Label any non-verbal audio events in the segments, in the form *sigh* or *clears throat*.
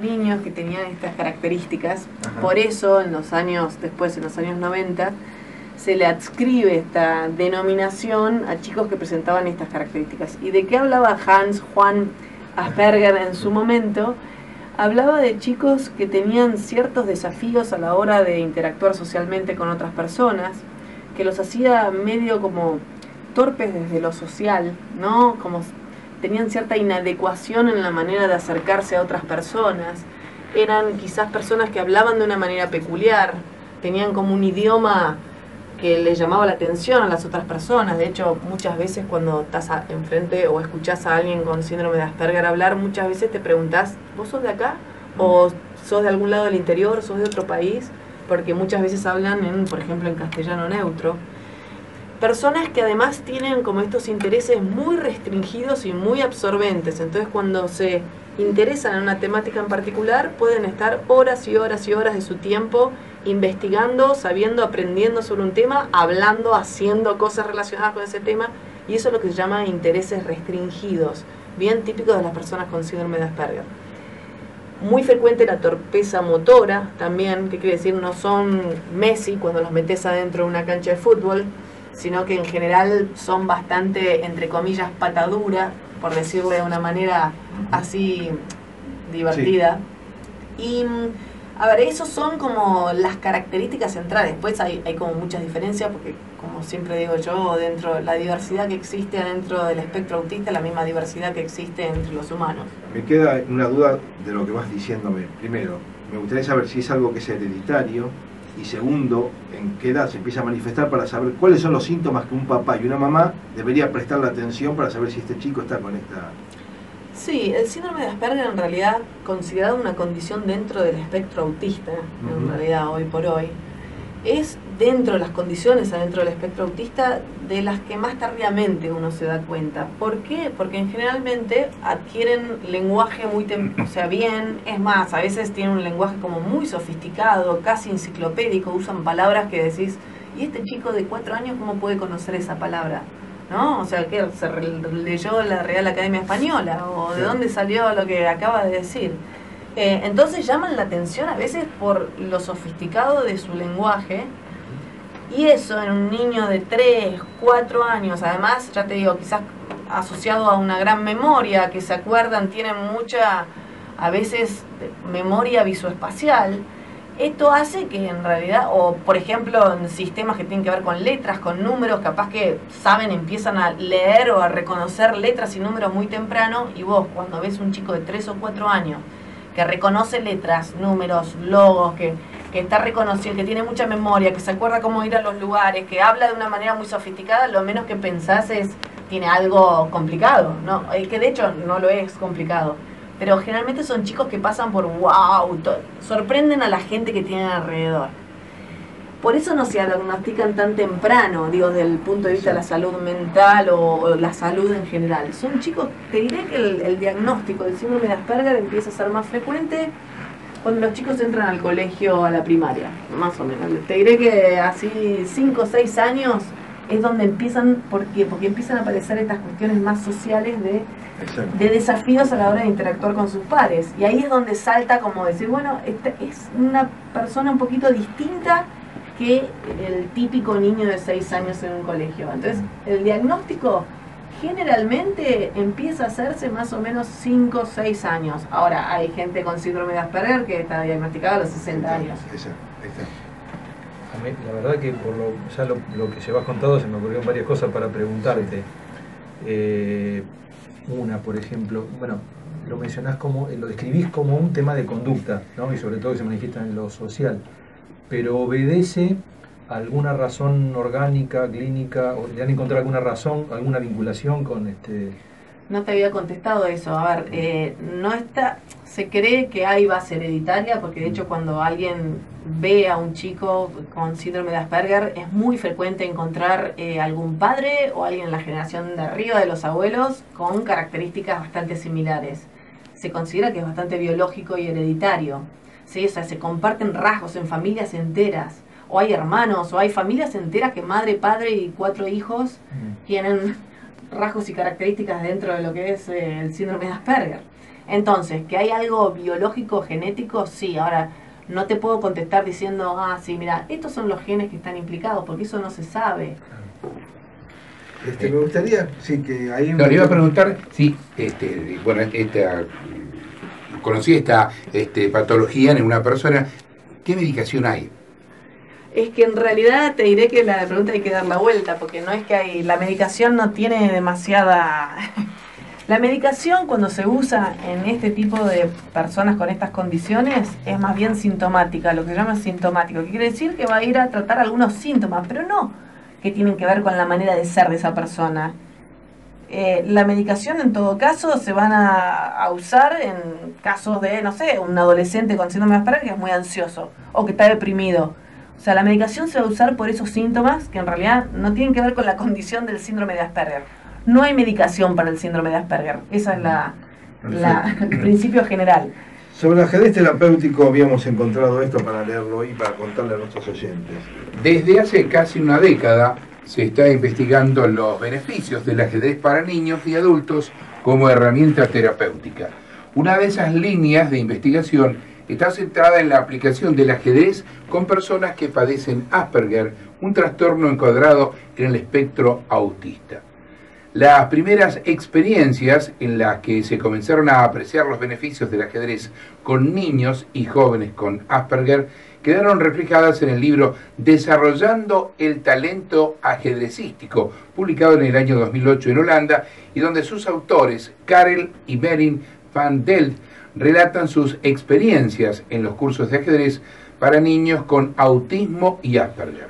niños que tenían estas características. Por eso, en los años, después, en los años 90, se le adscribe esta denominación a chicos que presentaban estas características. ¿Y de qué hablaba Hans Juan Asperger en su momento? Hablaba de chicos que tenían ciertos desafíos a la hora de interactuar socialmente con otras personas, que los hacía medio como torpes desde lo social, ¿no? Como tenían cierta inadecuación en la manera de acercarse a otras personas, eran quizás personas que hablaban de una manera peculiar, tenían como un idioma que les llamaba la atención a las otras personas. De hecho, muchas veces cuando estás enfrente o escuchás a alguien con síndrome de Asperger hablar, muchas veces te preguntas, ¿vos sos de acá? ¿O sos de algún lado del interior? ¿Sos de otro país? Porque muchas veces hablan, en, por ejemplo, en castellano neutro personas que además tienen como estos intereses muy restringidos y muy absorbentes. Entonces cuando se interesan en una temática en particular, pueden estar horas y horas y horas de su tiempo investigando, sabiendo, aprendiendo sobre un tema, hablando, haciendo cosas relacionadas con ese tema. Y eso es lo que se llama intereses restringidos, bien típico de las personas con síndrome de Asperger. Muy frecuente la torpeza motora también, que quiere decir no son Messi cuando los metes adentro de una cancha de fútbol, sino que en general son bastante, entre comillas, patadura, por decirlo de una manera así divertida. Y, a ver, esos son como las características centrales. Después hay, hay como muchas diferencias, porque como siempre digo yo, dentro de la diversidad que existe dentro del espectro autista, la misma diversidad que existe entre los humanos. Me queda una duda de lo que vas diciéndome. Primero, me gustaría saber si es algo que es hereditario, y segundo, en qué edad se empieza a manifestar para saber cuáles son los síntomas que un papá y una mamá debería prestar la atención para saber si este chico está con esta... Sí, el síndrome de Asperger en realidad considerado una condición dentro del espectro autista, en realidad hoy por hoy, es dentro de las condiciones, adentro del espectro autista, de las que más tardíamente uno se da cuenta. ¿Por qué? Porque generalmente adquieren lenguaje muy, o sea, bien, es más, a veces tienen un lenguaje como muy sofisticado, casi enciclopédico, usan palabras que decís, ¿y este chico de cuatro años cómo puede conocer esa palabra? ¿No? O sea, que se leyó la Real Academia Española, o de dónde salió lo que acaba de decir. Eh, entonces llaman la atención a veces por lo sofisticado de su lenguaje. Y eso en un niño de 3, 4 años, además, ya te digo, quizás asociado a una gran memoria, que se acuerdan, tienen mucha, a veces, memoria visoespacial. Esto hace que en realidad, o por ejemplo en sistemas que tienen que ver con letras, con números, capaz que saben, empiezan a leer o a reconocer letras y números muy temprano, y vos cuando ves un chico de 3 o 4 años que reconoce letras, números, logos, que, está reconocido, que tiene mucha memoria, que se acuerda cómo ir a los lugares, que habla de una manera muy sofisticada, lo menos que pensás es, tiene algo complicado, ¿no? que de hecho no lo es complicado. Pero generalmente son chicos que pasan por wow, sorprenden a la gente que tienen alrededor. Por eso no se diagnostican tan temprano, digo, desde el punto de vista de la salud mental o, la salud en general. Son chicos, te diré que el, diagnóstico del síndrome de Asperger empieza a ser más frecuente cuando los chicos entran al colegio a la primaria, más o menos. Te diré que así 5 o 6 años es donde empiezan, ¿por qué? Porque empiezan a aparecer estas cuestiones más sociales de, de desafíos a la hora de interactuar con sus pares. Y ahí es donde salta como decir, bueno, esta es una persona un poquito distinta que el típico niño de 6 años en un colegio. Entonces, el diagnóstico generalmente empieza a hacerse más o menos 5 o 6 años. Ahora, hay gente con síndrome de Asperger que está diagnosticada a los 60 años. A mí, la verdad que por lo, ya lo, que llevas contado se me ocurrieron varias cosas para preguntarte. Eh, una, por ejemplo, bueno, lo mencionás como, lo describís como un tema de conducta, ¿no? y sobre todo que se manifiesta en lo social pero obedece alguna razón orgánica, clínica, o le han encontrado alguna razón, alguna vinculación con este... No te había contestado eso. A ver, eh, no está, se cree que hay base hereditaria, porque de hecho cuando alguien ve a un chico con síndrome de Asperger, es muy frecuente encontrar eh, algún padre o alguien en la generación de arriba de los abuelos con características bastante similares. Se considera que es bastante biológico y hereditario. ¿sí? O sea, se comparten rasgos en familias enteras, o hay hermanos, o hay familias enteras que madre, padre y cuatro hijos mm. tienen rasgos y características dentro de lo que es eh, el síndrome de Asperger. Entonces, que hay algo biológico, genético, sí. Ahora, no te puedo contestar diciendo, ah, sí, mira, estos son los genes que están implicados, porque eso no se sabe. Este, me gustaría, sí, que ahí... No, le iba a preguntar si, este, bueno, esta, conocí esta este, patología en una persona, ¿qué medicación hay? Es que en realidad te diré que la pregunta hay que dar la vuelta, porque no es que hay, la medicación no tiene demasiada... *laughs* La medicación cuando se usa en este tipo de personas con estas condiciones es más bien sintomática, lo que se llama sintomático, que quiere decir que va a ir a tratar algunos síntomas, pero no que tienen que ver con la manera de ser de esa persona. Eh, la medicación en todo caso se van a, usar en casos de, no sé, un adolescente con síndrome de Asperger que es muy ansioso o que está deprimido. O sea, la medicación se va a usar por esos síntomas que en realidad no tienen que ver con la condición del síndrome de Asperger no hay medicación para el síndrome de Asperger. Ese es la, el principio general. Sobre el ajedrez terapéutico habíamos encontrado esto para leerlo y para contarle a nuestros oyentes. Desde hace casi una década se está investigando los beneficios del ajedrez para niños y adultos como herramienta terapéutica. Una de esas líneas de investigación está centrada en la aplicación del ajedrez con personas que padecen Asperger, un trastorno encuadrado en el espectro autista. Las primeras experiencias en las que se comenzaron a apreciar los beneficios del ajedrez con niños y jóvenes con Asperger quedaron reflejadas en el libro Desarrollando el talento ajedrecístico, publicado en el año 2008 en Holanda, y donde sus autores, Karel y Merin van Delt, relatan sus experiencias en los cursos de ajedrez para niños con autismo y Asperger.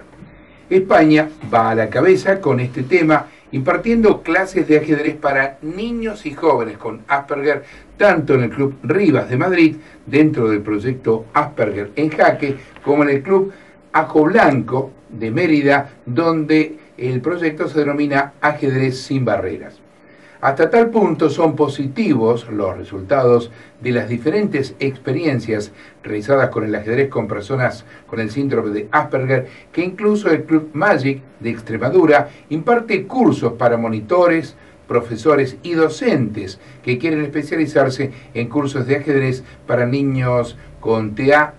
España va a la cabeza con este tema impartiendo clases de ajedrez para niños y jóvenes con Asperger, tanto en el Club Rivas de Madrid, dentro del proyecto Asperger en Jaque, como en el Club Ajo Blanco de Mérida, donde el proyecto se denomina Ajedrez sin Barreras. Hasta tal punto son positivos los resultados de las diferentes experiencias realizadas con el ajedrez con personas con el síndrome de Asperger que incluso el Club Magic de Extremadura imparte cursos para monitores, profesores y docentes que quieren especializarse en cursos de ajedrez para niños con TDAH,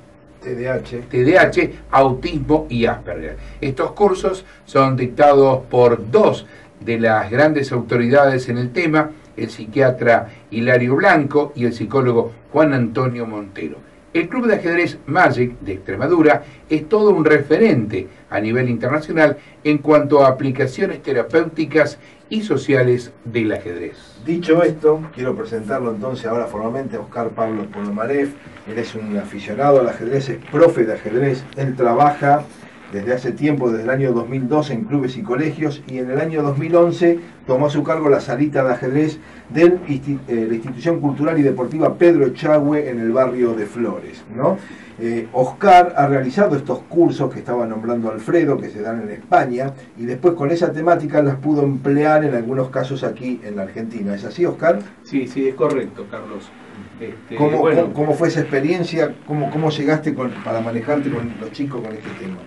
autismo y Asperger. Estos cursos son dictados por dos de las grandes autoridades en el tema, el psiquiatra Hilario Blanco y el psicólogo Juan Antonio Montero. El Club de Ajedrez Magic de Extremadura es todo un referente a nivel internacional en cuanto a aplicaciones terapéuticas y sociales del ajedrez. Dicho esto, quiero presentarlo entonces ahora formalmente a Oscar Pablo Ponomarev. Él es un aficionado al ajedrez, es profe de ajedrez. Él trabaja desde hace tiempo, desde el año 2002 en clubes y colegios y en el año 2011 tomó a su cargo la salita de ajedrez de eh, la institución cultural y deportiva Pedro Chagüe en el barrio de Flores. ¿no? Eh, Oscar ha realizado estos cursos que estaba nombrando Alfredo, que se dan en España, y después con esa temática las pudo emplear en algunos casos aquí en la Argentina. ¿Es así, Oscar? Sí, sí, es correcto, Carlos. Este, ¿Cómo, fue esa experiencia? ¿Cómo, cómo llegaste para manejarte con los chicos con este tema?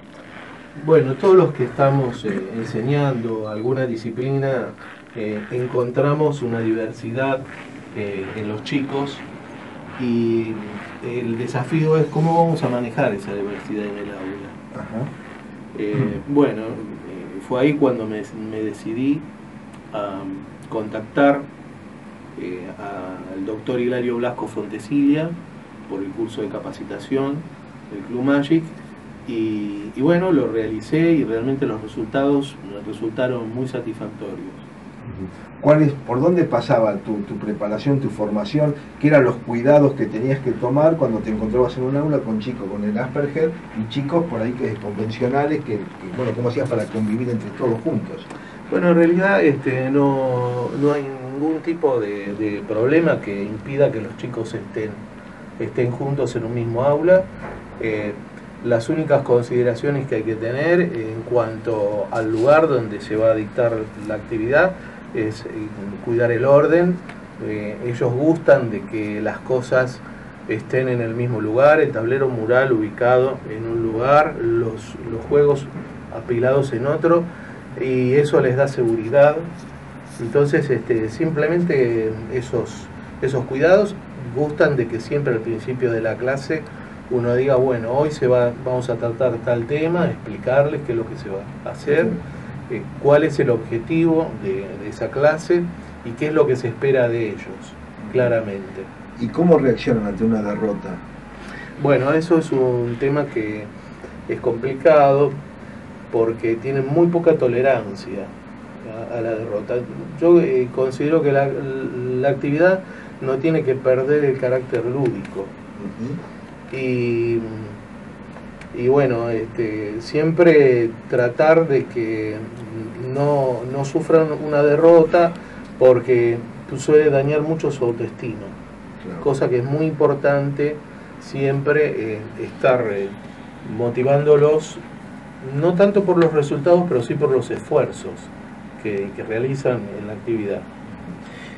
Bueno, todos los que estamos eh, enseñando alguna disciplina eh, encontramos una diversidad eh, en los chicos y el desafío es cómo vamos a manejar esa diversidad en el aula. Bueno, fue ahí cuando me, decidí a contactar al doctor Hilario Blasco Fontesilia por el curso de capacitación del Club Magic y, bueno, lo realicé y realmente los resultados resultaron muy satisfactorios. ¿Cuál es, ¿Por dónde pasaba tu, preparación, tu formación? ¿Qué eran los cuidados que tenías que tomar cuando te encontrabas en un aula con chicos con el Asperger y chicos por ahí que convencionales? Que, bueno, ¿Cómo hacías para convivir entre todos juntos? Bueno, en realidad este, no, no hay ningún tipo de, problema que impida que los chicos estén, estén juntos en un mismo aula. Eh, las únicas consideraciones que hay que tener en cuanto al lugar donde se va a dictar la actividad es eh, cuidar el orden. Eh, ellos gustan de que las cosas estén en el mismo lugar, el tablero mural ubicado en un lugar, los, los juegos apilados en otro, y eso les da seguridad. Entonces, este, simplemente esos, esos cuidados gustan de que siempre al principio de la clase uno diga, bueno, hoy se va, vamos a tratar tal tema, explicarles qué es lo que se va a hacer, eh, cuál es el objetivo de, de esa clase y qué es lo que se espera de ellos, claramente. ¿Y cómo reaccionan ante una derrota? Bueno, eso es un tema que es complicado porque tienen muy poca tolerancia a, a la derrota. Yo eh, considero que la, la actividad no tiene que perder el carácter lúdico. Y, y bueno, este, siempre tratar de que no, no sufran una derrota porque suele dañar mucho su autoestima, Claro. cosa que es muy importante siempre eh, estar eh, motivándolos, no tanto por los resultados, pero sí por los esfuerzos que, que realizan en la actividad.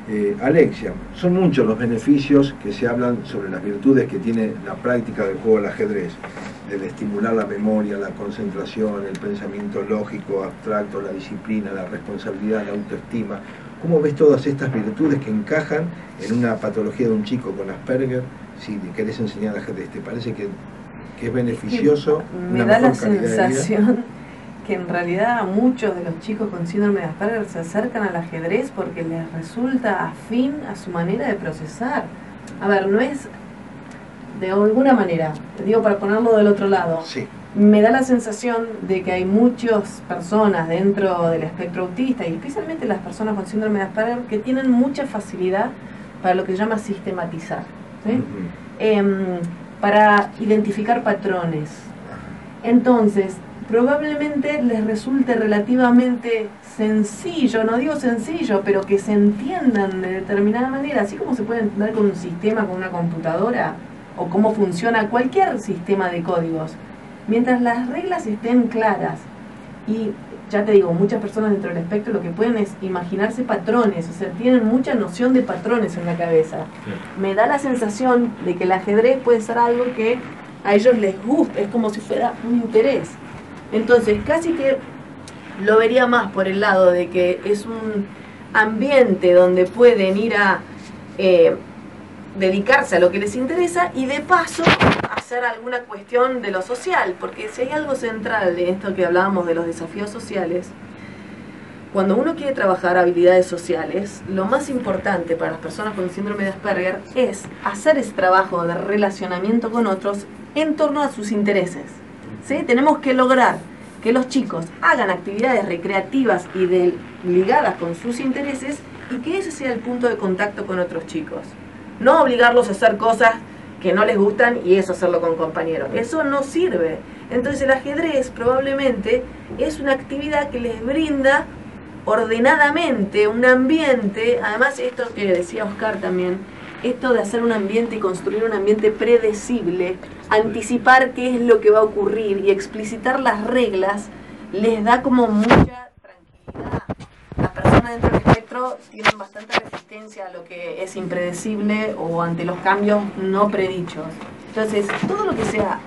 Eh, Alexia, son muchos los beneficios que se hablan sobre las virtudes que tiene la práctica del juego al ajedrez, el estimular la memoria, la concentración, el pensamiento lógico, abstracto, la disciplina, la responsabilidad, la autoestima. ¿Cómo ves todas estas virtudes que encajan en una patología de un chico con Asperger si le querés enseñar ajedrez? ¿Te parece que, que es beneficioso? Me una da la mejor calidad de vida? sensación que en realidad muchos de los chicos con síndrome de Asperger se acercan al ajedrez porque les resulta afín a su manera de procesar. A ver, no es de alguna manera, digo para ponerlo del otro lado, Sí, me da la sensación de que hay muchas personas dentro del espectro autista y especialmente las personas con síndrome de Asperger que tienen mucha facilidad para lo que se llama sistematizar, ¿sí? Ujú. Em, para identificar patrones. Entonces, probablemente les resulte relativamente sencillo, no digo sencillo, pero que se entiendan de determinada manera, así como se puede entender con un sistema, con una computadora, o cómo funciona cualquier sistema de códigos. Mientras las reglas estén claras y ya te digo, muchas personas dentro del espectro lo que pueden es imaginarse patrones, o sea, tienen mucha noción de patrones en la cabeza. Me da la sensación de que el ajedrez puede ser algo que a ellos les gusta, es como si fuera un interés. Entonces, casi que lo vería más por el lado de que es un ambiente donde pueden ir a eh, dedicarse a lo que les interesa y de paso hacer alguna cuestión de lo social, porque si hay algo central de esto que hablábamos de los desafíos sociales, cuando uno quiere trabajar habilidades sociales, lo más importante para las personas con síndrome de Asperger es hacer ese trabajo de relacionamiento con otros en torno a sus intereses. ¿Sí? Tenemos que lograr que los chicos hagan actividades recreativas y ligadas con sus intereses y que ese sea el punto de contacto con otros chicos. No obligarlos a hacer cosas que no les gustan y eso hacerlo con compañeros. Eso no sirve. Entonces el ajedrez probablemente es una actividad que les brinda ordenadamente un ambiente, además esto que decía Oscar también, esto de hacer un ambiente y construir un ambiente predecible, anticipar qué es lo que va a ocurrir y explicitar las reglas, les da como mucha tranquilidad. Las personas dentro del espectro tienen bastante resistencia a lo que es impredecible o ante los cambios no predichos. Entonces, todo lo que sea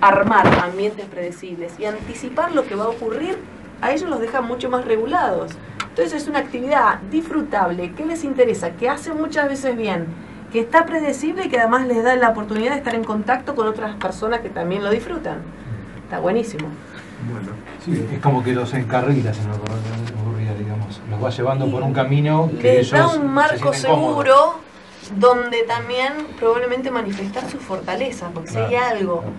armar ambientes predecibles y anticipar lo que va a ocurrir, a ellos los deja mucho más regulados. Entonces es una actividad disfrutable, que les interesa, que hace muchas veces bien, que está predecible y que además les da la oportunidad de estar en contacto con otras personas que también lo disfrutan. Está buenísimo. bueno. Sí, es como que los encarrila, se me ocurría, digamos. Los va llevando por un camino que Les ellos da un se marco cómodos. seguro donde también probablemente manifestar sus fortalezas, porque si hay algo claro.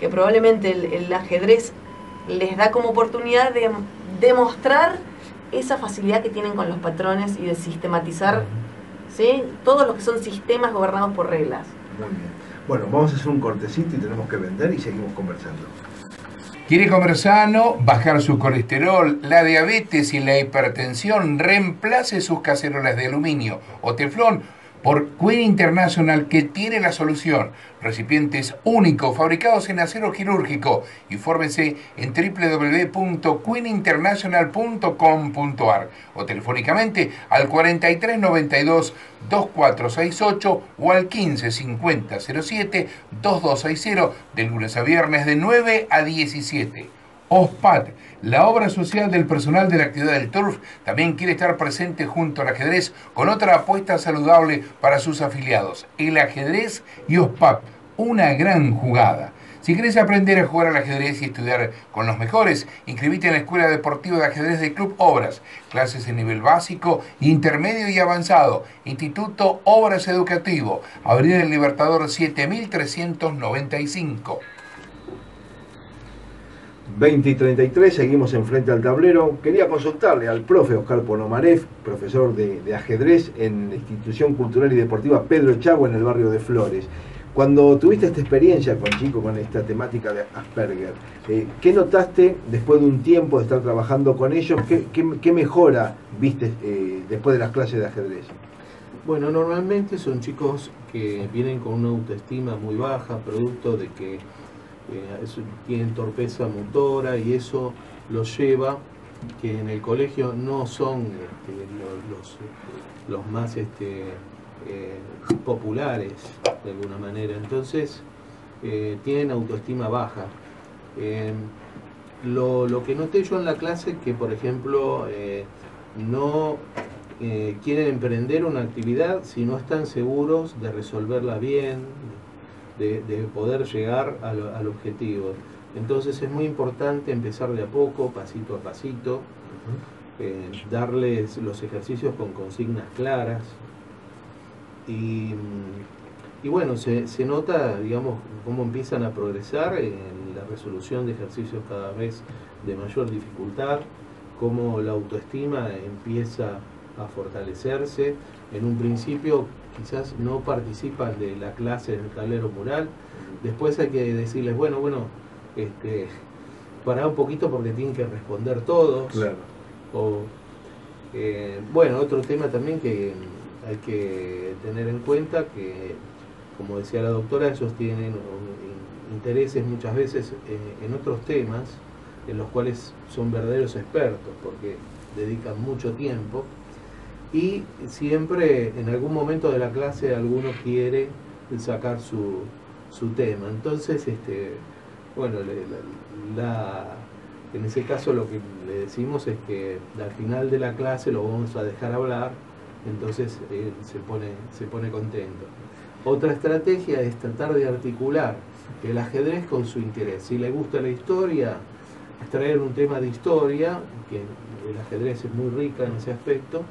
que probablemente el, el ajedrez les da como oportunidad de demostrar esa facilidad que tienen con los patrones y de sistematizar ¿sí? todos los que son sistemas gobernados por reglas. Muy bien. Bueno, vamos a hacer un cortecito y tenemos que vender y seguimos conversando. ¿Quiere comer sano, bajar su colesterol, la diabetes y la hipertensión? Reemplace sus cacerolas de aluminio o teflón por Queen International que tiene la solución. Recipientes únicos fabricados en acero quirúrgico. Infórmese en www.queeninternational.com.ar o telefónicamente al 4392 2468 o al 1550 07 2260 de lunes a viernes de 9 a 17. OSPAT, la obra social del personal de la actividad del TURF, también quiere estar presente junto al ajedrez con otra apuesta saludable para sus afiliados, el ajedrez y OSPAT, una gran jugada. Si querés aprender a jugar al ajedrez y estudiar con los mejores, inscribite en la Escuela Deportiva de Ajedrez del Club Obras. Clases en nivel básico, intermedio y avanzado. Instituto Obras Educativo. Avenida el Libertador 7395. 20 y 33, seguimos enfrente al tablero. Quería consultarle al profe Oscar Ponomarev, profesor de, ajedrez en la institución cultural y deportiva Pedro Chagua en el barrio de Flores. Cuando tuviste esta experiencia con Chico, con esta temática de Asperger, eh, ¿qué notaste después de un tiempo de estar trabajando con ellos? ¿Qué, mejora viste eh, después de las clases de ajedrez? Bueno, normalmente son chicos que vienen con una autoestima muy baja, producto de que eh, tienen torpeza motora y eso los lleva que en el colegio no son este, los, los, más este, eh, populares de alguna manera. Entonces, eh, tienen autoestima baja. Eh, lo, que noté yo en la clase es que, por ejemplo, no quieren emprender una actividad si no están seguros de resolverla bien, de, poder llegar al, al, objetivo. Entonces es muy importante empezar de a poco, pasito a pasito, darles los ejercicios con consignas claras, y, y bueno, se, se, nota, digamos, cómo empiezan a progresar en la resolución de ejercicios cada vez de mayor dificultad, cómo la autoestima empieza a fortalecerse. En un principio quizás no participan de la clase del tablero mural, después hay que decirles, bueno, bueno, este, pará un poquito porque tienen que responder todos. Claro. O, eh, bueno, otro tema también que hay que tener en cuenta que, como decía la doctora, ellos tienen intereses muchas veces eh, en otros temas en los cuales son verdaderos expertos porque dedican mucho tiempo y siempre en algún momento de la clase alguno quiere sacar su, su tema. Entonces, este, bueno, en ese caso lo que le decimos es que al final de la clase lo vamos a dejar hablar entonces él se, pone, se pone contento. Otra estrategia es tratar de articular el ajedrez con su interés. Si le gusta la historia, extraer un tema de historia, que el ajedrez es muy rica en ese aspecto,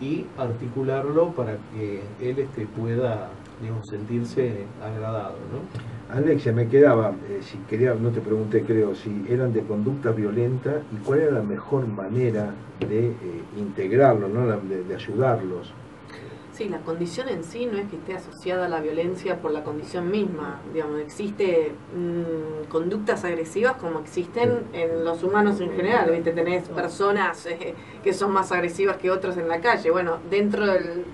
y articularlo para que él este, pueda sentirse agradado. ¿no? Alexia, me quedaba, eh, si quería, no te pregunté creo, si eran de conducta violenta y cuál era la mejor manera de eh, integrarlos, ¿no? de, ayudarlos. Sí, la condición en sí no es que esté asociada a la violencia por la condición misma. Digamos, existe mm, conductas agresivas como existen en los humanos en general. ¿viste? Tenés personas eh, que son más agresivas que otras en la calle. Bueno, dentro del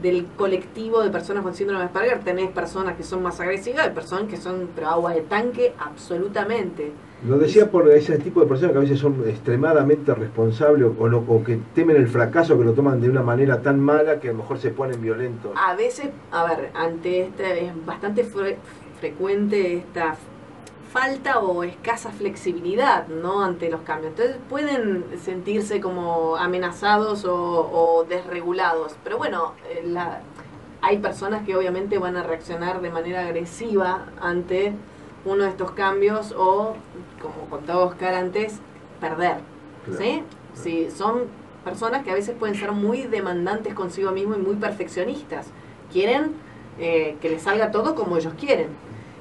del colectivo de personas con síndrome de Asperger tenés personas que son más agresivas y personas que son pero agua de tanque absolutamente. Lo decía por ese tipo de personas que a veces son extremadamente responsables o, o, que temen el fracaso, que lo toman de una manera tan mala que a lo mejor se ponen violentos. A veces, a ver, ante este es bastante frecuente esta falta o escasa flexibilidad ¿no? ante los cambios. Entonces pueden sentirse como amenazados o, desregulados. Pero bueno, eh, la, hay personas que obviamente van a reaccionar de manera agresiva ante uno de estos cambios o, como contaba Oscar antes, perder. ¿sí? ¿sí? Son personas que a veces pueden ser muy demandantes consigo mismo y muy perfeccionistas. Quieren eh, que les salga todo como ellos quieren.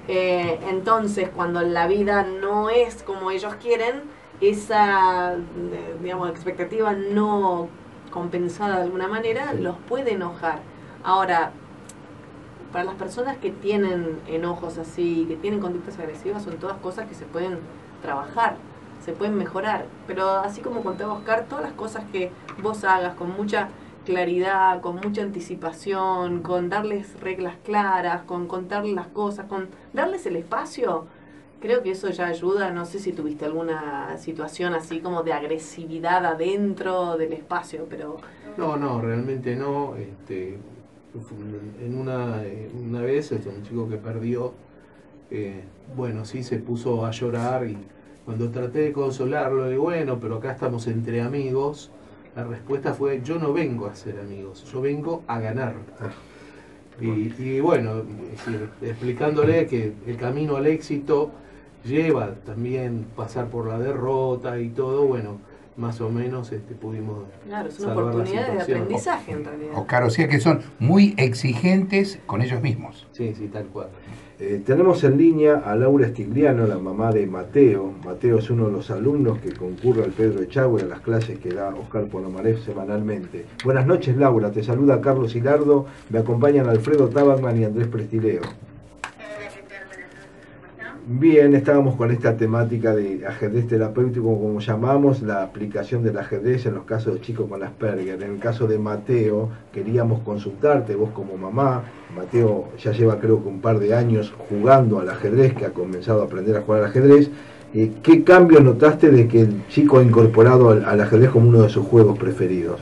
Eh, entonces, cuando la vida no es como ellos quieren, esa eh, digamos, expectativa no compensada de alguna manera los puede enojar. Ahora, para las personas que tienen enojos así, que tienen conductas agresivas, son todas cosas que se pueden trabajar, se pueden mejorar. Pero así como contaba Oscar, todas las cosas que vos hagas con mucha claridad, con mucha anticipación, con darles reglas claras, con contarles las cosas, con darles el espacio, creo que eso ya ayuda. No sé si tuviste alguna situación así como de agresividad adentro del espacio, pero... No, no, realmente no. Este, en una, una vez este, un chico que perdió, eh, bueno, sí se puso a llorar y, cuando traté de consolarlo, y bueno, pero acá estamos entre amigos, la respuesta fue, yo no vengo a ser amigos, yo vengo a ganar. Y, y bueno, es decir, explicándole que el camino al éxito lleva también pasar por la derrota y todo, bueno, más o menos este, pudimos Claro, es una salvar la oportunidad de aprendizaje en realidad. Oscar, o sea que son muy exigentes con ellos mismos. Sí, sí, tal cual. Eh, tenemos en línea a Laura Stigliano, la mamá de Mateo. Mateo es uno de los alumnos que concurre al Pedro Echagüe a las clases que da Oscar Ponomarev semanalmente. Buenas noches, Laura. Te saluda Carlos Hilardo. Me acompañan Alfredo Tabacman y Andrés Prestileo. Bien, estábamos con esta temática de ajedrez terapéutico, como llamamos, la aplicación del ajedrez en los casos de chicos con Asperger. En el caso de Mateo, queríamos consultarte, vos como mamá, Mateo ya lleva creo que un par de años jugando al ajedrez, que ha comenzado a aprender a jugar al ajedrez. Eh, ¿Qué cambios notaste de que el chico ha incorporado al, al ajedrez como uno de sus juegos preferidos?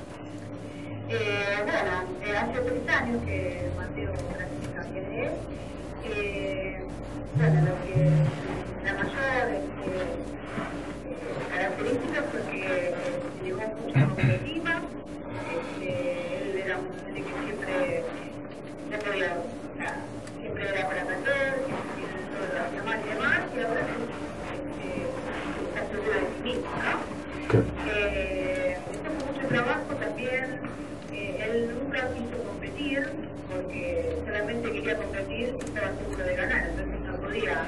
Porque solamente quería competir y estaba seguro de ganar. Entonces no podía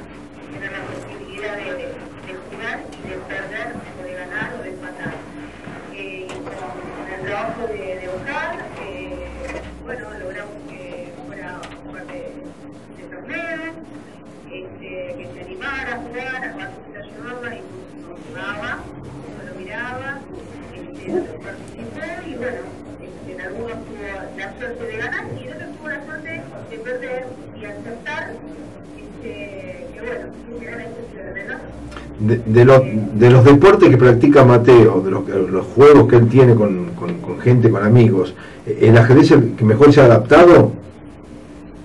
tener la posibilidad de, de jugar y de perder o de ganar o de empatar. Eh, con el trabajo de, de eh, bueno, logramos que fuera parte de, de torneos, este, que se animara a jugar, a participar ayudaba y no jugaba, no lo miraba, este, participó y bueno, en algunos tuvo la suerte de ganar y en otros tuvo la suerte de perder y aceptar este, que bueno, que era excepcional, ¿no? De, de los, de los deportes que practica Mateo, de los, los juegos que él tiene con, con- con gente, con amigos, ¿el ajedrez el que mejor se ha adaptado?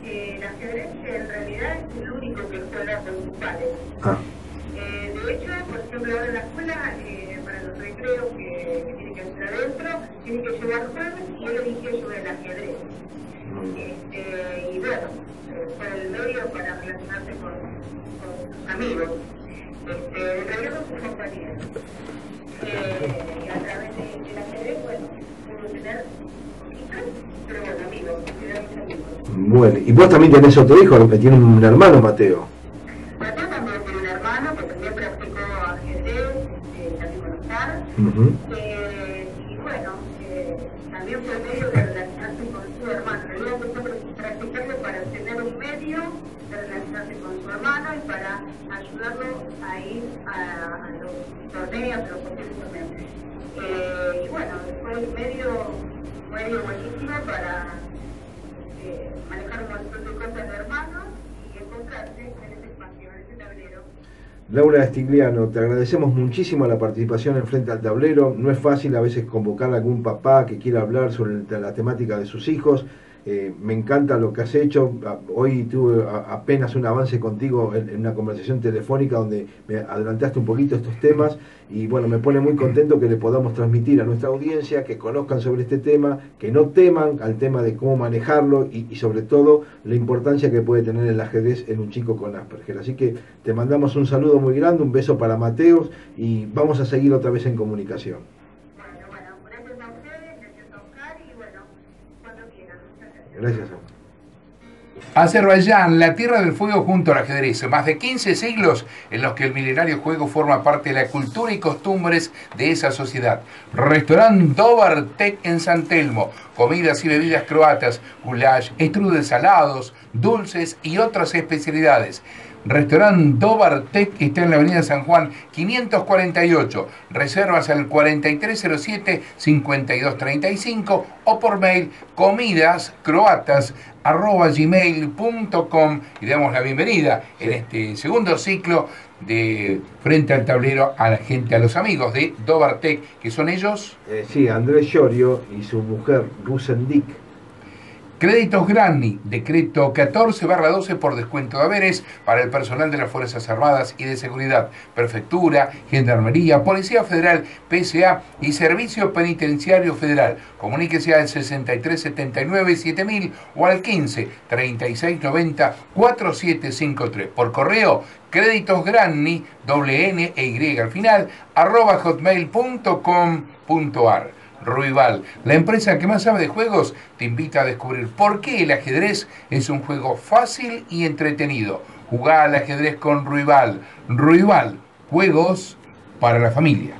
Eh, el ajedrez en realidad es el único que juega con sus padres. Ah, Eh, de hecho, por ejemplo, ahora en la escuela, eh, para los recreos que, que tiene que hacer adentro, tiene que llevar juegos y él eligió llevar el ajedrez. Este, y bueno, eh, fue el medio para relacionarse con, con sus amigos. Este, en realidad con sus compañeros. Eh, y a través de- del ajedrez, bueno, pudo tener poquitos, pero bueno, amigos, quedaron mis bueno, y vos también tenés otro hijo, que tiene un hermano. Mateo también tiene un hermano que también practicó ajedrez, este, también con Oscar. Ujú. Eh, y bueno, eh, también fue medio de relacionarse con su hermano. En realidad empezó a practicarlo para tener un medio de relacionarse con su hermano y para ayudarlo a ir a, a los torneos, a los posibles torneos. Eh, y bueno, fue un medio, un medio buenísimo para eh, manejar un montón de cosas de hermanos y encontrarse en ese espacio, en ese tablero. Laura Stigliano, te agradecemos muchísimo la participación en Frente al Tablero. No es fácil a veces convocar a algún papá que quiera hablar sobre la temática de sus hijos. Eh, me encanta lo que has hecho. A- Hoy tuve apenas un avance contigo en, en una conversación telefónica donde me adelantaste un poquito estos temas y bueno, me pone muy contento que le podamos transmitir a nuestra audiencia, que conozcan sobre este tema, que no teman al tema de cómo manejarlo y, y sobre todo la importancia que puede tener el ajedrez en un chico con Asperger. Así que te mandamos un saludo muy grande, un beso para Mateos y vamos a seguir otra vez en comunicación. Bueno, bueno, gracias a ustedes, gracias a Oscar y bueno, cuando quieran. Muchas gracias. A. Azerbaiyán, la tierra del fuego junto al ajedrez, más de 15 siglos en los que el milenario juego forma parte de la cultura y costumbres de esa sociedad. Restaurant Dobar Tek en San Telmo, comidas y bebidas croatas, goulash, estrudel salados, dulces y otras especialidades. Restaurant Dobar Tek está en la avenida San Juan 548. Reservas al 4307-5235 o por mail comidas croatas arroba gmail.com y damos la bienvenida en este segundo ciclo de Frente al Tablero a la gente, a los amigos de Dobartec, que son ellos. Eh, sí, Andrés Llorio y su mujer Rusendik. Créditos Granny, decreto 14 barra 12 por descuento de haberes para el personal de las Fuerzas Armadas y de Seguridad, Prefectura, Gendarmería, Policía Federal, PSA y Servicio Penitenciario Federal. Comuníquese al 6379 7000 o al 15 3690 4753. Por correo, créditos Granny, doble N e Y al final, arroba hotmail.com.ar. Ruibal, la empresa que más sabe de juegos, te invita a descubrir por qué el ajedrez es un juego fácil y entretenido. Jugá al ajedrez con Ruibal. Ruibal, juegos para la familia.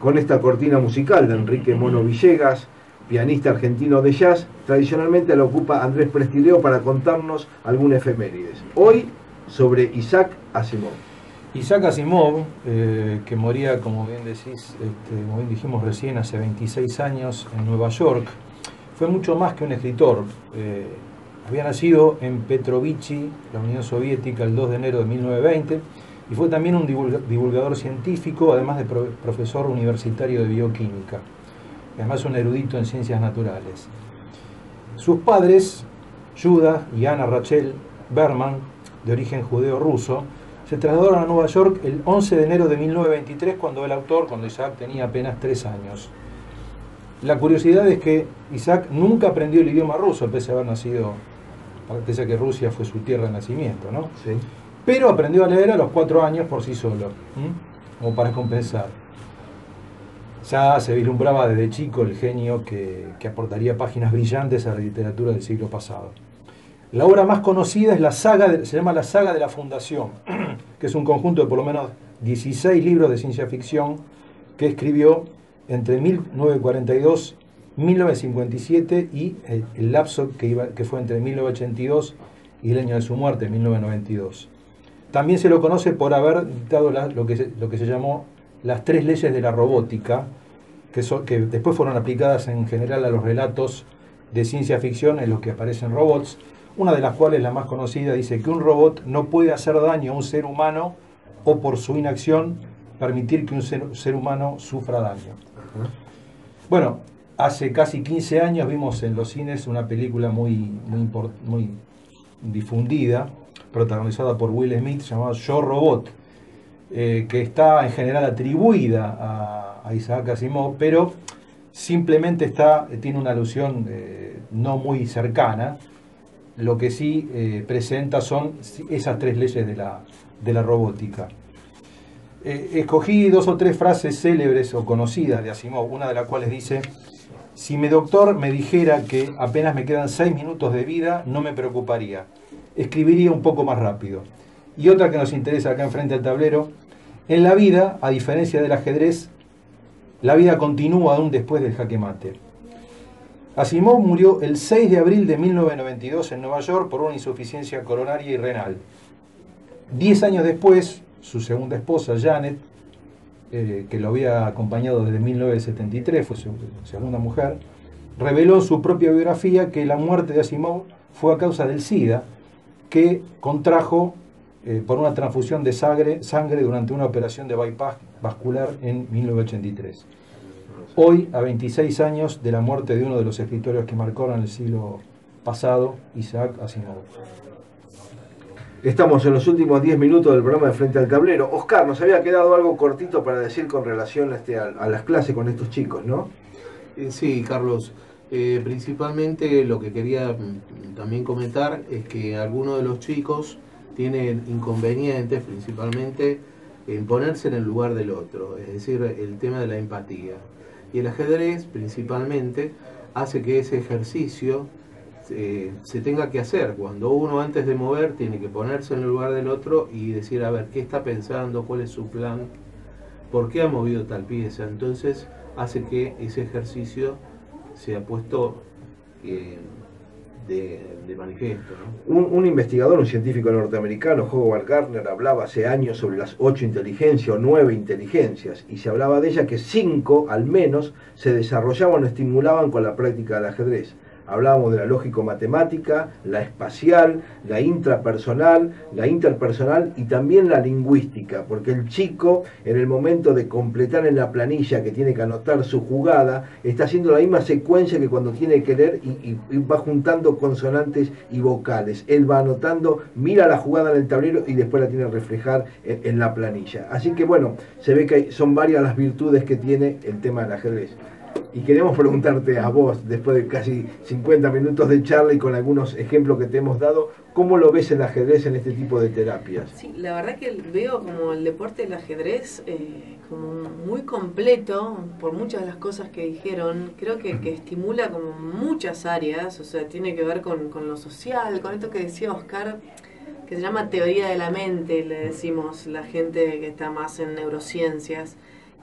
Con esta cortina musical de Enrique Mono Villegas, pianista argentino de jazz, tradicionalmente la ocupa Andrés Prestileo para contarnos algún efemérides. Hoy sobre Isaac Asimov. Isaac Asimov, eh, que moría, como bien decís, este, como bien dijimos recién, hace 26 años en Nueva York, fue mucho más que un escritor. Eh, había nacido en Petrovichi, la Unión Soviética, el 2 de enero de 1920, y fue también un divulgador científico, además de profesor universitario de bioquímica. Además un erudito en ciencias naturales. Sus padres, Judah y Ana Rachel Berman, de origen judeo-ruso, se trasladaron a Nueva York el 11 de enero de 1923 cuando el autor, cuando Isaac tenía apenas tres años. La curiosidad es que Isaac nunca aprendió el idioma ruso, pese a haber nacido, pese a que Rusia fue su tierra de nacimiento, ¿no? Sí. Pero aprendió a leer a los cuatro años por sí solo, como para compensar. Ya se vislumbraba desde chico el genio que, que aportaría páginas brillantes a la literatura del siglo pasado. La obra más conocida es la saga, se llama la saga de la Fundación, *clears throat* que es un conjunto de por lo menos 16 libros de ciencia ficción que escribió entre 1942 1957 y el, lapso que, iba, que fue entre 1982 y el año de su muerte, 1992. También se lo conoce por haber dictado lo, que se, lo que se llamó las tres leyes de la robótica, que, que después fueron aplicadas en general a los relatos de ciencia ficción en los que aparecen robots, una de las cuales, la más conocida, dice que un robot no puede hacer daño a un ser humano o por su inacción permitir que un ser, humano sufra daño. Bueno, hace casi 15 años vimos en los cines una película muy, muy, difundida, protagonizada por Will Smith, llamada Yo Robot, eh, que está en general atribuida a, Isaac Asimov, pero simplemente está, tiene una alusión eh, no muy cercana lo que sí eh, presenta son esas tres leyes de la, de la robótica. Eh, escogí dos o tres frases célebres o conocidas de Asimov, una de las cuales dice, si mi doctor me dijera que apenas me quedan seis minutos de vida, no me preocuparía, escribiría un poco más rápido. Y otra que nos interesa acá enfrente al tablero, en la vida, a diferencia del ajedrez, la vida continúa aún después del jaque mate. Asimov murió el 6 de abril de 1992 en Nueva York por una insuficiencia coronaria y renal. Diez años después, su segunda esposa, Janet, eh, que lo había acompañado desde 1973, fue su segunda mujer, reveló su propia biografía que la muerte de Asimov fue a causa del SIDA, que contrajo eh, por una transfusión de sangre, sangre durante una operación de bypass vascular en 1983 hoy a 26 años de la muerte de uno de los escritores que marcaron el siglo pasado, Isaac Asimov. Estamos en los últimos 10 minutos del programa de Frente al Tablero. Oscar, nos había quedado algo cortito para decir con relación a, este, a, las clases con estos chicos, ¿no? Eh, sí, Carlos. Eh, principalmente lo que quería mm, también comentar es que algunos de los chicos tienen inconvenientes, principalmente en ponerse en el lugar del otro, es decir, el tema de la empatía. Y el ajedrez principalmente hace que ese ejercicio eh, se tenga que hacer. Cuando uno antes de mover tiene que ponerse en el lugar del otro y decir, a ver, ¿qué está pensando? ¿Cuál es su plan? ¿Por qué ha movido tal pieza? Entonces hace que ese ejercicio sea puesto eh, de, manifiesto. Un, investigador, un científico norteamericano, Howard Gardner, hablaba hace años sobre las ocho inteligencias o nueve inteligencias y se hablaba de ellas que cinco al menos se desarrollaban o estimulaban con la práctica del ajedrez. Hablábamos de la lógico-matemática, la espacial, la intrapersonal, la interpersonal y también la lingüística, porque el chico en el momento de completar en la planilla que tiene que anotar su jugada, está haciendo la misma secuencia que cuando tiene que leer y, va juntando consonantes y vocales. Él va anotando, mira la jugada en el tablero y después la tiene que reflejar en, en la planilla. Así que bueno, se ve que son varias las virtudes que tiene el tema del ajedrez. Y queremos preguntarte a vos, después de casi 50 minutos de charla y con algunos ejemplos que te hemos dado, ¿cómo lo ves el ajedrez en este tipo de terapias? Sí, la verdad que veo como el deporte del ajedrez eh, como muy completo por muchas de las cosas que dijeron. Creo que, que estimula como muchas áreas, o sea, tiene que ver con, con lo social, con esto que decía Oscar, que se llama teoría de la mente, le decimos la gente que está más en neurociencias,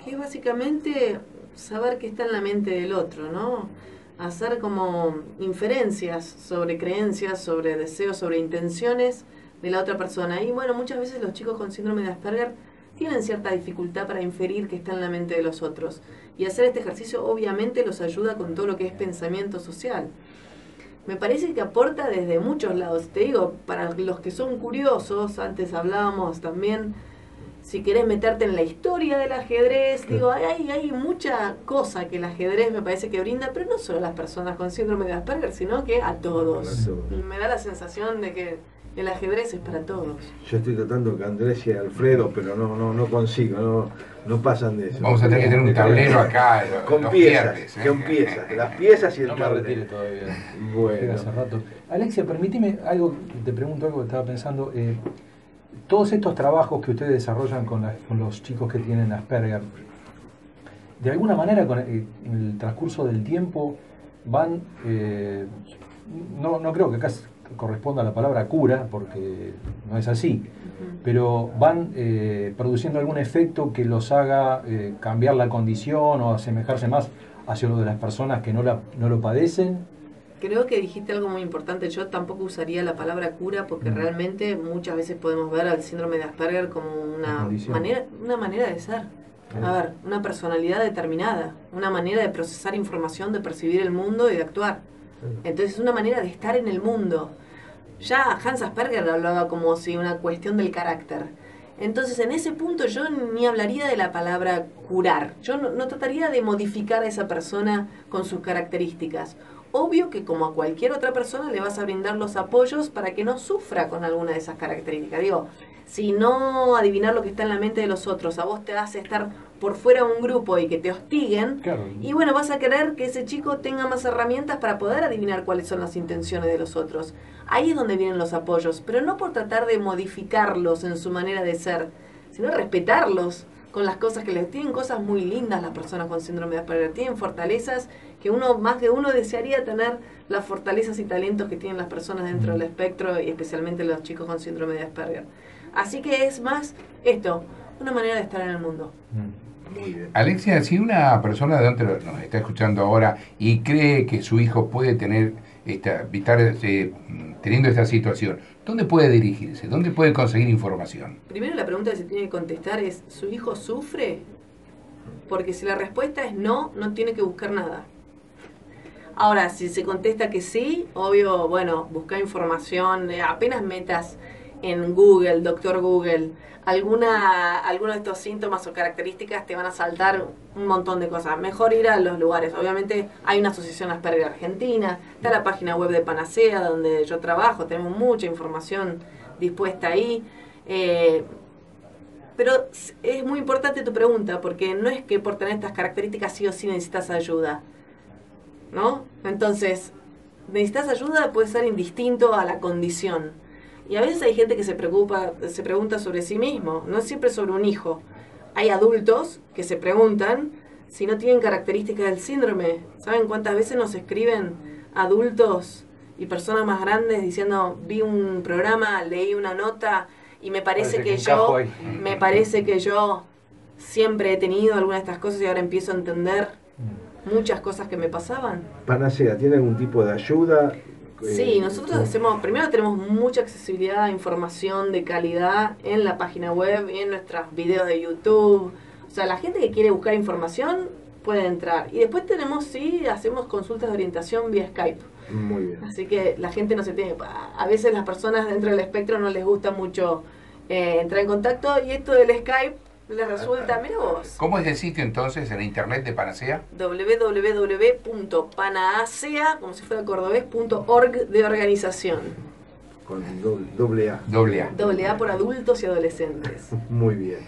que es básicamente saber qué está en la mente del otro, ¿no? Hacer como inferencias sobre creencias, sobre deseos, sobre intenciones de la otra persona. Y bueno, muchas veces los chicos con síndrome de Asperger tienen cierta dificultad para inferir qué está en la mente de los otros. Y hacer este ejercicio obviamente los ayuda con todo lo que es pensamiento social. Me parece que aporta desde muchos lados. Te digo, para los que son curiosos, antes hablábamos también si querés meterte en la historia del ajedrez, digo, hay, hay mucha cosa que el ajedrez me parece que brinda, pero no solo a las personas con síndrome de Asperger, sino que a todos. Me da la sensación de que el ajedrez es para todos. Yo estoy tratando que Andrés y Alfredo, pero no, no, no consigo, no, no pasan de eso. Vamos a tener que tener un tablero acá. Con los piezas, ¿eh? con piezas, las piezas y el No me tablero. retire todavía. Bueno, hace rato. Alexia, permíteme algo, te pregunto algo que estaba pensando. eh, todos estos trabajos que ustedes desarrollan con, la- con los chicos que tienen Asperger, de alguna manera con el, en el transcurso del tiempo van, eh, no, no creo que acá corresponda la palabra cura, porque no es así, pero van eh, produciendo algún efecto que los haga eh, cambiar la condición o asemejarse más hacia lo de las personas que no, la, no lo padecen. Creo que dijiste algo muy importante. Yo tampoco usaría la palabra cura porque Mm. realmente muchas veces podemos ver al síndrome de Asperger como Una manera, una manera de ser. A ver, una personalidad determinada, una manera de procesar información, de percibir el mundo y de actuar. Entonces es una manera de estar en el mundo. Ya Hans Asperger hablaba como si una cuestión del carácter. Entonces en ese punto yo ni hablaría de la palabra curar. Yo no, no trataría de modificar a esa persona con sus características. Obvio que como a cualquier otra persona le vas a brindar los apoyos para que no sufra con alguna de esas características. Digo, si no adivinar lo que está en la mente de los otros a vos te hace estar por fuera de un grupo y que te hostiguen, Claro. y bueno, vas a querer que ese chico tenga más herramientas para poder adivinar cuáles son las intenciones de los otros. Ahí es donde vienen los apoyos, pero no por tratar de modificarlos en su manera de ser, sino respetarlos con las cosas que les tienen cosas muy lindas las personas con síndrome de Asperger, tienen fortalezas que uno más de uno desearía tener las fortalezas y talentos que tienen las personas dentro del espectro y especialmente los chicos con síndrome de Asperger. Así que es más esto, una manera de estar en el mundo. Mm. muy bien. Alexia, si una persona de dentro nos está escuchando ahora y cree que su hijo puede tener esta, estar eh, teniendo esta situación, ¿dónde puede dirigirse? ¿Dónde puede conseguir información? Primero la pregunta que se tiene que contestar es, ¿su hijo sufre? Porque si la respuesta es no, no tiene que buscar nada. Ahora, si se contesta que sí, obvio, bueno, busca información, eh, apenas metas en Google, doctor Google, alguna, alguno de estos síntomas o características te van a saltar un montón de cosas. Mejor ir a los lugares. Obviamente hay una asociación Asperger Argentina, está la página web de Panacea donde yo trabajo, tenemos mucha información dispuesta ahí. Eh, pero es muy importante tu pregunta, porque no es que por tener estas características sí o sí necesitas ayuda. ¿No? Entonces, necesitas ayuda puede ser indistinto a la condición. Y a veces hay gente que se preocupa, se pregunta sobre sí mismo, no es siempre sobre un hijo. Hay adultos que se preguntan si no tienen características del síndrome. ¿Saben cuántas veces nos escriben adultos y personas más grandes diciendo, vi un programa, leí una nota y me parece, Parece que, yo, ahí". me parece que yo siempre he tenido alguna de estas cosas y ahora empiezo a entender muchas cosas que me pasaban. Panacea, ¿tiene algún tipo de ayuda? Sí, Eh, nosotros hacemos, primero tenemos mucha accesibilidad a información de calidad en la página web y en nuestros videos de YouTube. O sea, la gente que quiere buscar información puede entrar. Y después tenemos, sí, hacemos consultas de orientación vía Skype. Muy bien. Así que la gente no se tiene. A veces las personas dentro del espectro no les gusta mucho eh, entrar en contacto y esto del Skype les resulta. Mira vos. ¿Cómo es el sitio entonces en internet de Panacea? www.panacea, como si fuera cordobés.org de organización. Con do- doble A. Doble A. Doble A por adultos y adolescentes. *laughs* Muy bien.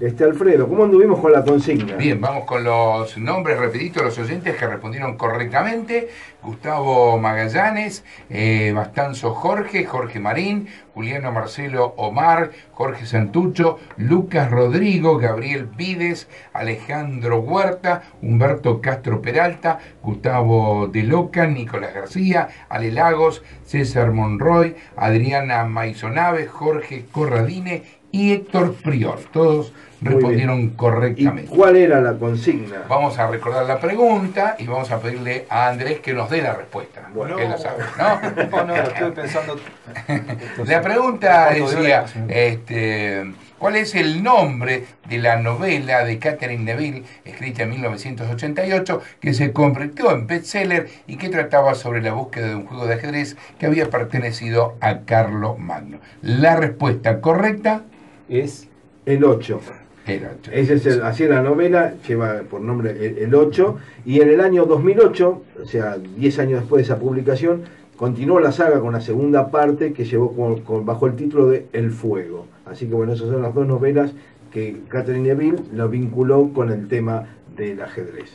Este Alfredo, ¿cómo anduvimos con la consigna? Bien, vamos con los nombres rapiditos los oyentes que respondieron correctamente. Gustavo Magallanes, eh, Bastanzo Jorge, Jorge Marín, Juliano Marcelo Omar, Jorge Santucho, Lucas Rodrigo, Gabriel Vides, Alejandro Huerta, Humberto Castro Peralta, Gustavo De Loca, Nicolás García, Ale Lagos, César Monroy, Adriana Maisonave, Jorge Corradine y Héctor Prior. Todos Muy respondieron ¿Y correctamente. cuál era la consigna? Vamos a recordar la pregunta y vamos a pedirle a Andrés que nos dé la respuesta. Bueno. Él la sabe, ¿no? *laughs* No, no, estoy pensando. *laughs* La pregunta decía, este, ¿cuál es el nombre de la novela de Catherine Neville, escrita en 1988, que se convirtió en bestseller y que trataba sobre la búsqueda de un juego de ajedrez que había pertenecido a Carlo Magno? La respuesta correcta Es El 8. era ocho. Ese es el, así la novela, lleva por nombre el, el 8, y en el año 2008, o sea, 10 años después de esa publicación, continuó la saga con la segunda parte que llevó con- con- bajo el título de El Fuego. Así que bueno, esas son las dos novelas que Catherine Neville lo vinculó con el tema del ajedrez.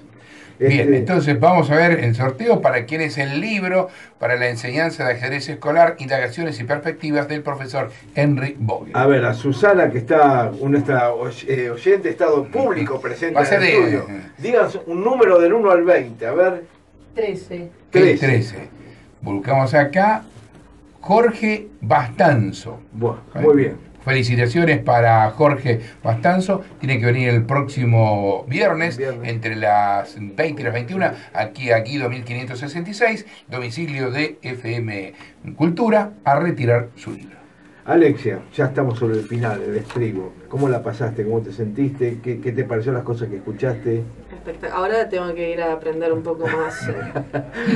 Bien, Este, entonces vamos a ver el sorteo para quién es el libro para la enseñanza de ajedrez escolar, indagaciones y perspectivas del profesor Henry Bogle. A ver, a Susana, que está, nuestra eh, oyente, estado público presente Va a en el de- estudio. Digan un número del 1 al 20, a ver. 13. El 13. 13. Buscamos acá Jorge Bastanzo. Bueno, muy bien. Felicitaciones para Jorge Bastanzo. Tiene que venir el próximo viernes, Viernes. entre las 20 y las 21 aquí a Guido 1566, domicilio de FM Cultura, a retirar su libro. Alexia, ya estamos sobre el final, el estribo. ¿Cómo la pasaste? ¿Cómo te sentiste? ¿Qué, qué te pareció las cosas que escuchaste? Ahora tengo que ir a aprender un poco más eh,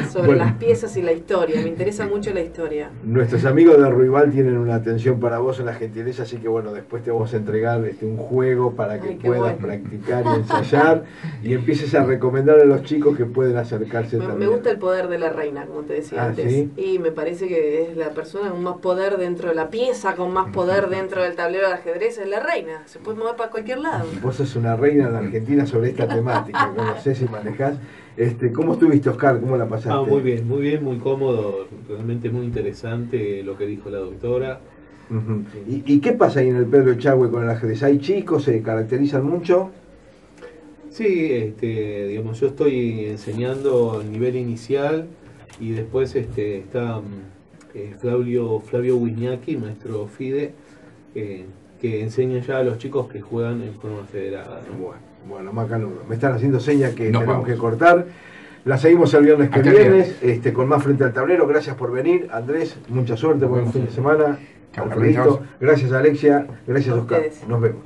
*laughs* sobre Bueno. las piezas y la historia. Me interesa mucho la historia. Nuestros amigos de Ruibal tienen una atención para vos en la gentileza, así que bueno, después te vamos a entregar este, un juego para que Ay, puedas bueno. practicar y *laughs* ensayar y empieces a recomendar a los chicos que pueden acercarse Me, me gusta el poder de la reina, como te decía Ah, antes. ¿sí? Y me parece que es la persona con más poder dentro de la pieza, con más poder *laughs* dentro del tablero de ajedrez, es la reina. Se puede mover para cualquier lado. Vos sos una reina en la Argentina sobre esta temática, conocés y manejás. Este, ¿Cómo estuviste, Oscar? ¿Cómo la pasaste? Ah, muy bien, muy bien, muy cómodo, realmente muy interesante lo que dijo la doctora. ¿Y, y qué pasa ahí en el Pedro Echagüe con el ajedrez? ¿Hay chicos? ¿Se caracterizan mucho? Sí, este, digamos, yo estoy enseñando el nivel inicial y después este, está mm, eh, Flavio, Flavio Wiñaki, maestro FIDE, eh, que enseña ya a los chicos que juegan en forma federada. ¿no? Bueno, bueno, macanudo. Me están haciendo señas que Nos tenemos vamos. que cortar. La seguimos el viernes que viene, viernes. este, con más frente al tablero. Gracias por venir, Andrés. Mucha suerte, buen fin de semana. Chao, Alfredito. Gracias, Alexia. Gracias, Oscar. Nos vemos.